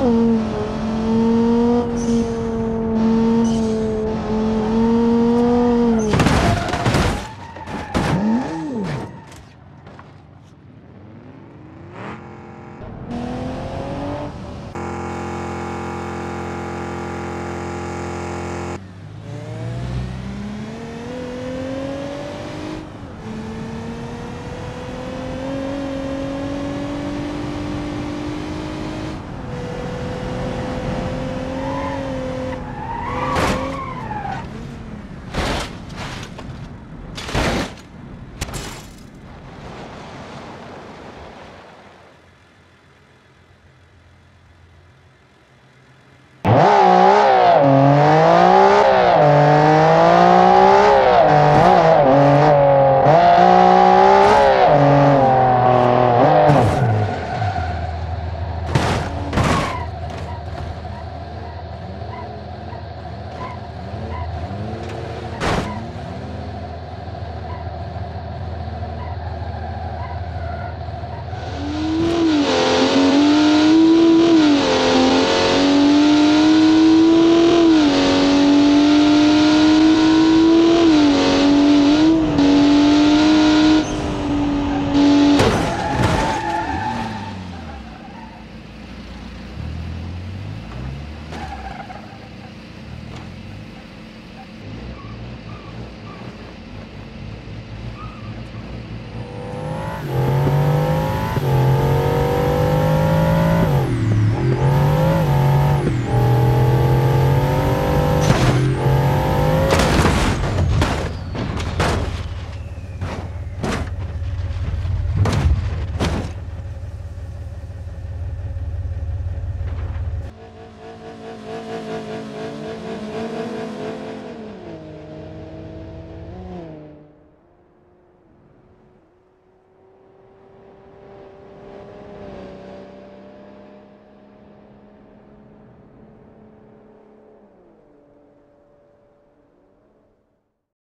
嗯。